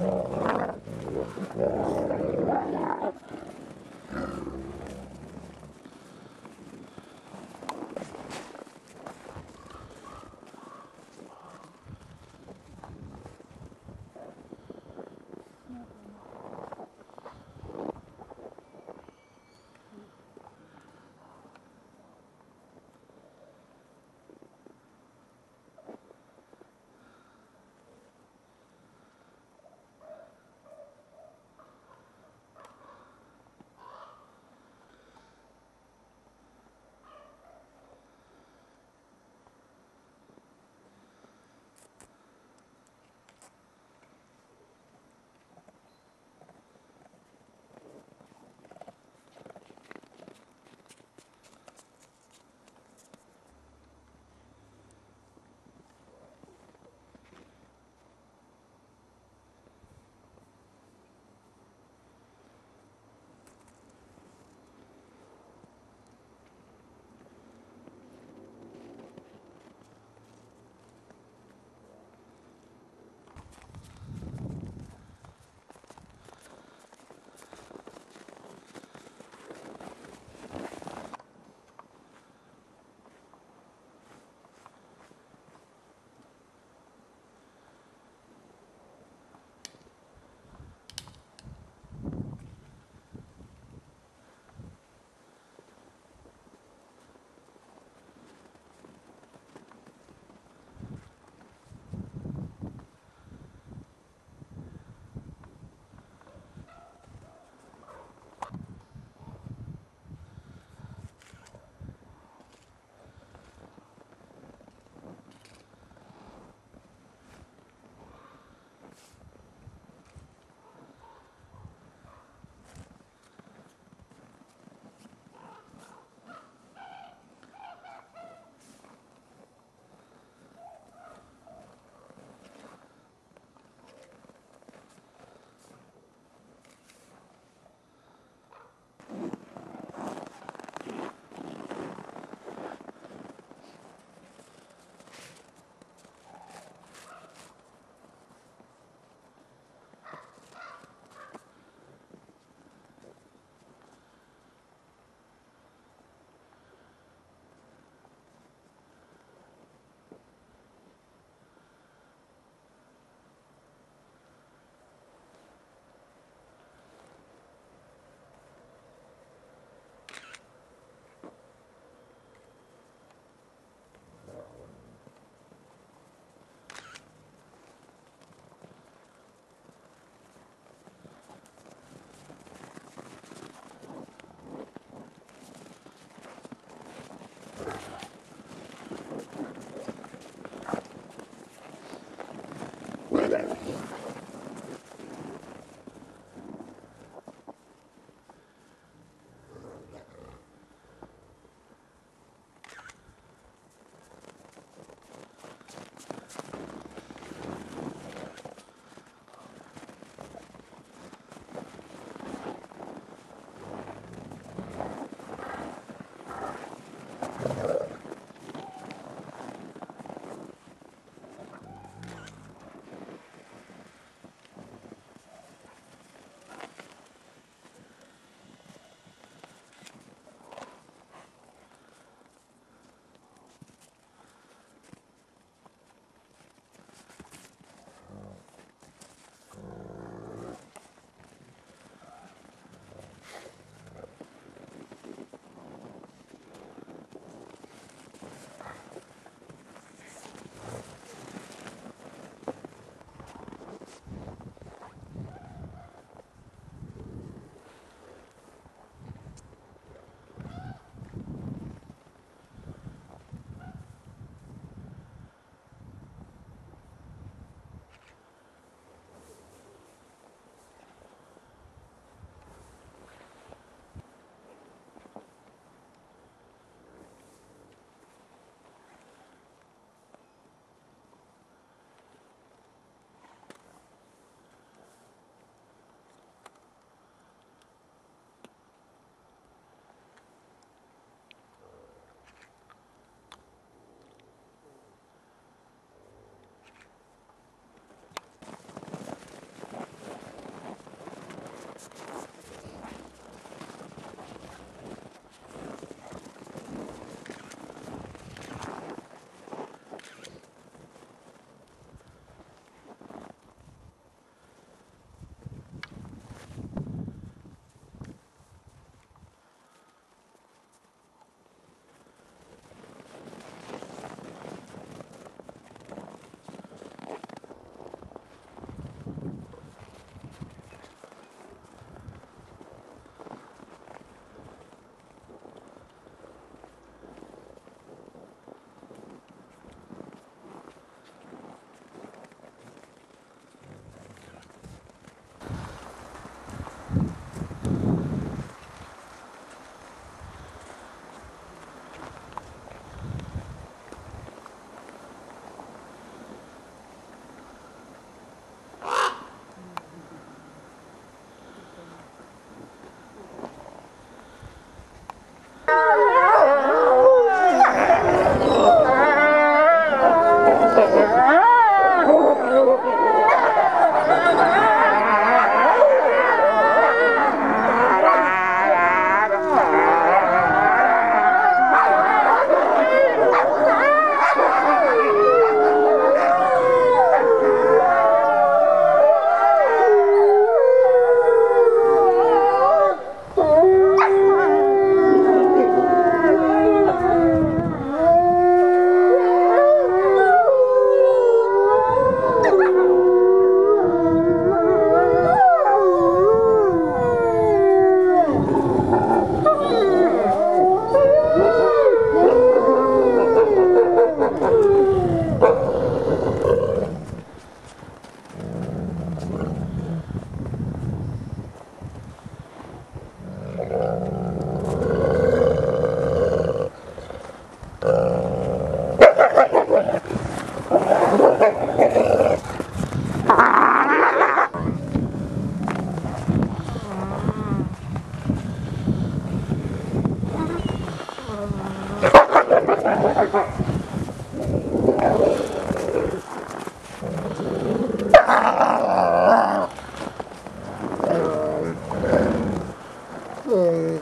Oh, 呃